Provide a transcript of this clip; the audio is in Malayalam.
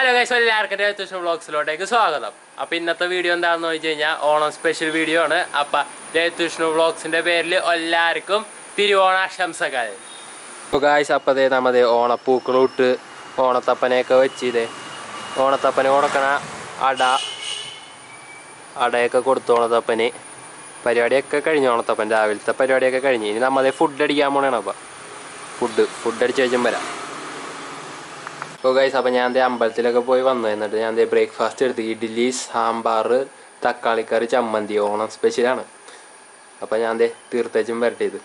ഹലോ ഗൈസ് എല്ലാവർക്കും അത്യാവശ്യം വ്ളോഗ്സിലോട്ടേക്ക് സ്വാഗതം. അപ്പം ഇന്നത്തെ വീഡിയോ എന്താണെന്ന് വെച്ച് കഴിഞ്ഞാൽ ഓണം സ്പെഷ്യൽ വീഡിയോ ആണ്. അപ്പം രജിസ്ട്രേഷൻ വ്ളോഗ്സിന്റെ പേരിൽ എല്ലാവർക്കും തിരുവോണാശംസകൾ. അപ്പോൾ ഗായ്സ് അതേ നമ്മതേ ഓണപ്പൂക്കളിട്ട് ഓണത്തപ്പനെയൊക്കെ വെച്ചിതേ ഓണത്തപ്പനെ കൊടുക്കണ അട അടയൊക്കെ കൊടുത്തു ഓണത്തപ്പന്. പരിപാടിയൊക്കെ കഴിഞ്ഞു ഓണത്തപ്പൻ രാവിലത്തെ പരിപാടിയൊക്കെ കഴിഞ്ഞ്. ഇനി നമ്മതേ ഫുഡ് അടിക്കാൻ പോണേണ് അപ്പം. ഫുഡ് ഫുഡ് അടിച്ച് കഴിച്ചും വരാം. അപ്പോൾ ഗൈസ് അപ്പോൾ ഞാൻ ദേ അമ്പലത്തിലൊക്കെ പോയി വന്നു. എന്നിട്ട് ഞാൻ ദേ ബ്രേക്ക്ഫാസ്റ്റ് എടുത്ത് ഇഡ്ഡലി സാമ്പാർ തക്കാളിക്കറി ചമ്മന്തി ഓണം സ്പെഷ്യലാണ് അപ്പോൾ ഞാൻ ദേ തീർത്തേച്ചും വരട്ടെ ഇത്